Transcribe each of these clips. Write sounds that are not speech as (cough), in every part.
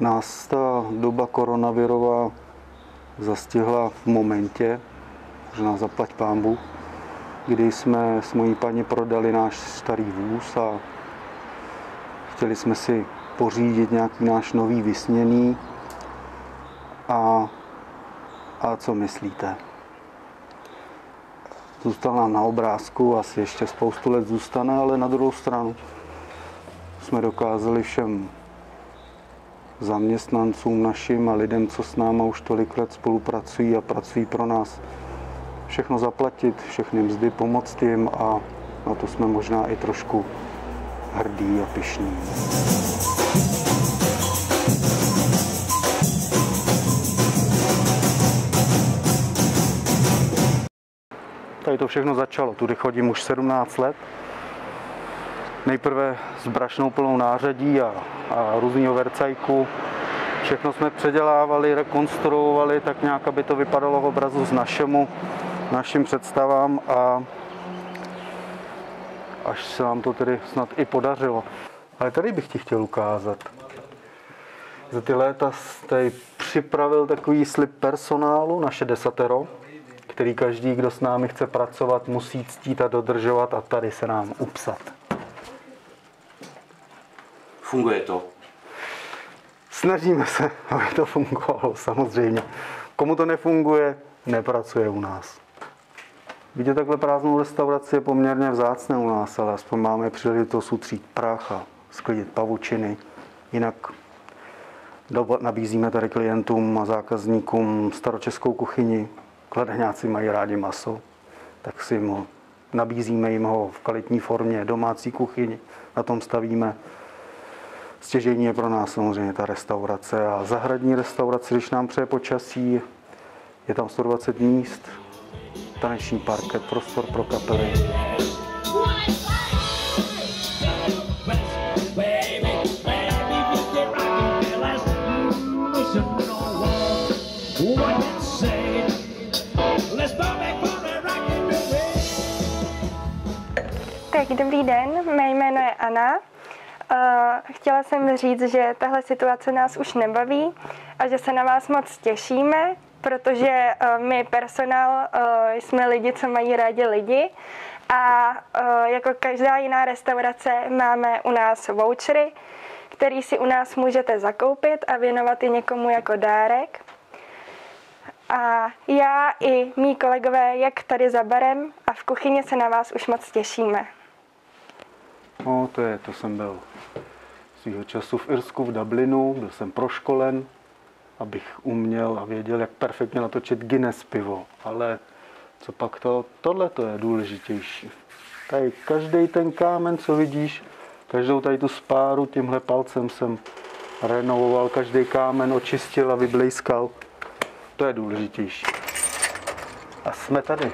Nás ta doba koronavirová zastihla v momentě, že nás zaplať pámbu, kdy jsme s mojí paní prodali náš starý vůz a chtěli jsme si pořídit nějaký náš nový vysněný. A, a co myslíte? Zůstal nám na obrázku, asi ještě spoustu let zůstane, ale na druhou stranu jsme dokázali všem zaměstnancům našim a lidem, co s náma už tolik let spolupracují a pracují pro nás, všechno zaplatit, všechny mzdy, pomoct jim a na to jsme možná i trošku hrdí a pišní. Tady to všechno začalo. Tudy chodím už 17 let. Nejprve s brašnou plnou nářadí a, a různého vercajku. Všechno jsme předělávali, rekonstruovali, tak nějak, aby to vypadalo v obrazu z našemu, našim představám a až se nám to tedy snad i podařilo. Ale tady bych ti chtěl ukázat. Za ty léta jste připravil takový slib personálu, naše desatero, který každý, kdo s námi chce pracovat, musí ctít a dodržovat a tady se nám upsat. Funguje to? Snažíme se, (laughs) aby to fungovalo, samozřejmě. Komu to nefunguje, nepracuje u nás. Vidět takhle prázdnou restauraci je poměrně vzácné u nás, ale aspoň máme příležitost utřít prach a sklidit pavučiny. Jinak nabízíme tady klientům a zákazníkům staročeskou kuchyni. Kladehňáci mají rádi maso, tak si ho nabízíme jim ho v kvalitní formě, domácí kuchyni, na tom stavíme. Stěžení je pro nás samozřejmě ta restaurace a zahradní restaurace, když nám přeje počasí, je tam 120 míst, taneční parket, prostor pro kapely. Tak dobrý den, mé jméno je Anna. Eh, chtěla jsem říct, že tahle situace nás už nebaví a že se na vás moc těšíme, protože eh, my personál eh, jsme lidi, co mají rádi lidi a jako každá jiná restaurace máme u nás vouchery, který si u nás můžete zakoupit a věnovat i někomu jako dárek. A já i mý kolegové, jak tady za barem a v kuchyni se na vás už moc těšíme. No, to je, to jsem byl svýho času v Irsku, v Dublinu, byl jsem proškolen, abych uměl a věděl, jak perfektně natočit Guinness pivo. Ale co pak to, tohle to je důležitější. Tady každý ten kámen, co vidíš, každou tady tu spáru tímhle palcem jsem renovoval, každý kámen očistil a vyblejskal. To je důležitější. A jsme tady.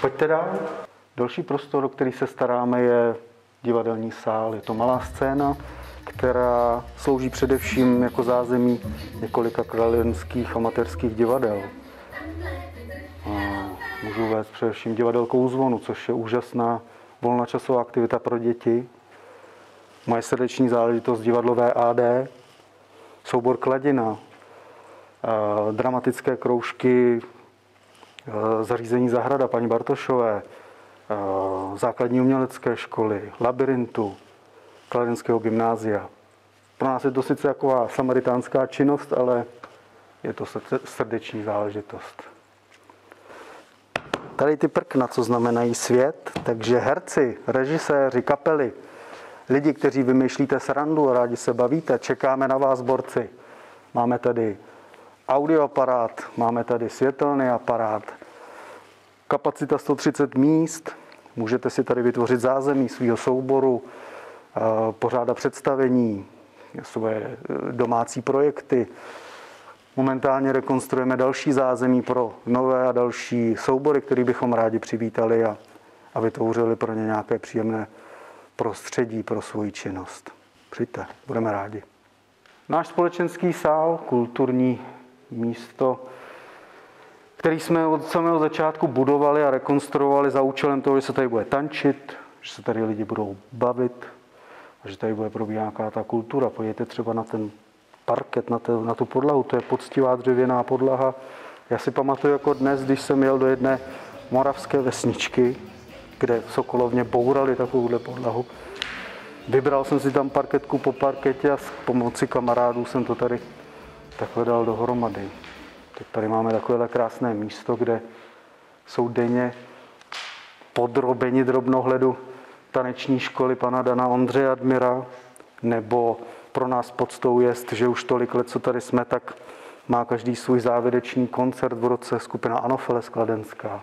Pojďte dál. Další prostor, o který se staráme, je divadelní sál. Je to malá scéna, která slouží především jako zázemí několika královských amatérských divadel. A můžu vést především divadelkou zvonu, což je úžasná volnočasová aktivita pro děti. Moje srdeční záležitost divadlové AD, soubor Kladina, dramatické kroužky, zařízení Zahrada paní Bartošové, základní umělecké školy, labirintu, Kladenského gymnázia. Pro nás je to sice taková samaritánská činnost, ale je to srdeční záležitost. Tady ty prkna, co znamenají svět, takže herci, režiséři, kapely, lidi, kteří vymýšlíte srandu a rádi se bavíte, čekáme na vás, borci. Máme tady audioaparát, máme tady světelný aparát, kapacita 130 míst, můžete si tady vytvořit zázemí svého souboru, pořádat představení, svoje e, domácí projekty. Momentálně rekonstruujeme další zázemí pro nové a další soubory, které bychom rádi přivítali a, a vytvořili pro ně nějaké příjemné prostředí pro svoji činnost. Přijďte, budeme rádi. Náš společenský sál, kulturní místo, který jsme od samého začátku budovali a rekonstruovali za účelem toho, že se tady bude tančit, že se tady lidi budou bavit, a že tady bude probíhat nějaká ta kultura. Pojďte třeba na ten parket na, to, na tu podlahu, to je poctivá dřevěná podlaha. Já si pamatuju jako dnes, když jsem jel do jedné moravské vesničky, kde v Sokolovně bourali takovouhle podlahu. Vybral jsem si tam parketku po parketě a s pomocí kamarádů jsem to tady takhle dal dohromady. Teď tady máme takové krásné místo, kde jsou denně podrobeni drobnohledu taneční školy pana Dana Ondřeje Admira, nebo pro nás podstou je, že už tolik let, co tady jsme, tak má každý svůj závěrečný koncert v roce skupina Anofele Skladenská.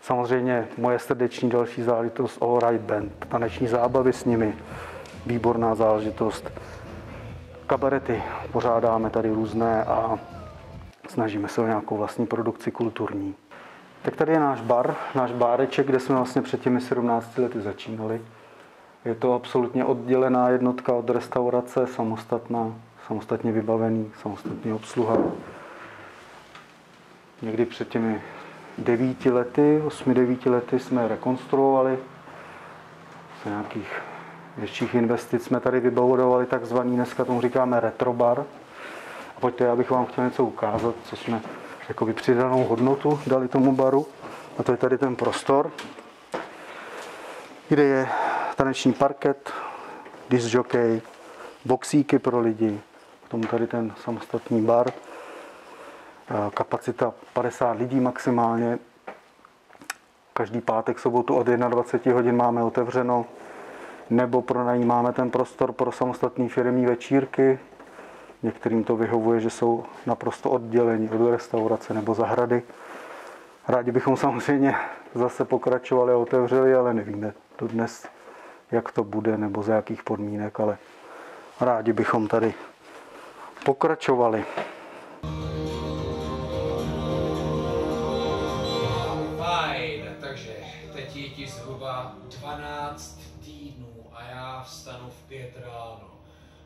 Samozřejmě moje srdeční další záležitost All Right Band, taneční zábavy s nimi, výborná záležitost. Kabarety pořádáme tady různé a snažíme se o nějakou vlastní produkci kulturní. Tak tady je náš bar, náš báreček, kde jsme vlastně před těmi 17 lety začínali. Je to absolutně oddělená jednotka od restaurace, samostatná, samostatně vybavený, samostatně obsluha. Někdy před těmi devíti lety, osmi devíti lety jsme rekonstruovali. Z nějakých větších investic jsme tady vybudovali takzvaný, dneska tomu říkáme retrobar. Pojďte, já bych vám chtěl něco ukázat, co jsme jakoby přidanou hodnotu dali tomu baru. A to je tady ten prostor, kde je taneční parket, disc jockey, boxíky pro lidi, k tomu tady ten samostatný bar, kapacita 50 lidí maximálně. Každý pátek, sobotu od 21 hodin máme otevřeno, nebo pronajímáme ten prostor pro samostatné firmní večírky. Některým to vyhovuje, že jsou naprosto oddělení od restaurace nebo zahrady. Rádi bychom samozřejmě zase pokračovali a otevřeli, ale nevíme to dnes, jak to bude nebo za jakých podmínek, ale rádi bychom tady pokračovali. Fajn, takže teď je ti zhruba 12 týdnů a já vstanu v pět ráno.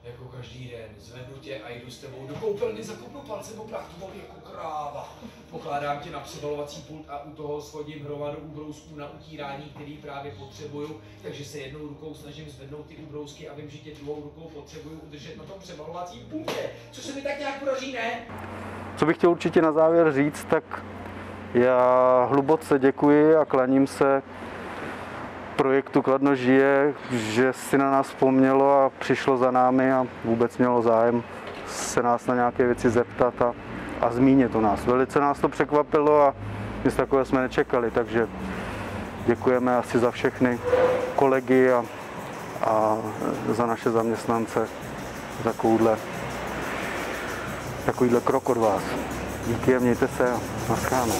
Jako každý den. Zvednu tě a jdu s tebou do koupelny, zakopnu palce po prachtu jako kráva. Pokládám tě na přebalovací pult a u toho schodím hromadu ubrousků na utírání, který právě potřebuju. Takže se jednou rukou snažím zvednout ty ubrousky a vím, že tě druhou rukou potřebuju udržet na tom přebalovacím pultě. Což se mi tak nějak podaří, ne? Co bych chtěl určitě na závěr říct, tak já hluboce děkuji a klaním se projektu Kladno žije, že si na nás vzpomnělo a přišlo za námi a vůbec mělo zájem se nás na nějaké věci zeptat a, a zmínit o nás. Velice nás to překvapilo a nic takové jsme nečekali, takže děkujeme asi za všechny kolegy a, a za naše zaměstnance za takovouhle, takovýhle krok od vás. Díky a mějte se a naschánou.